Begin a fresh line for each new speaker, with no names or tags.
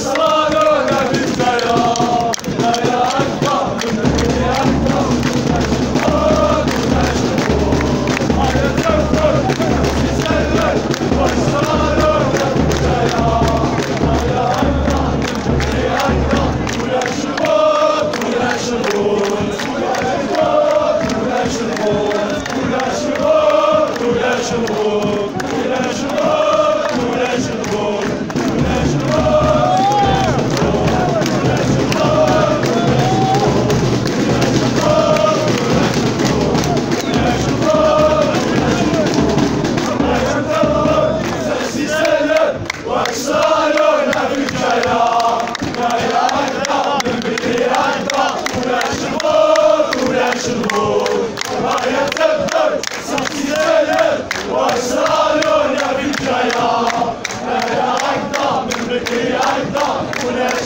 Kıyayda, bu ne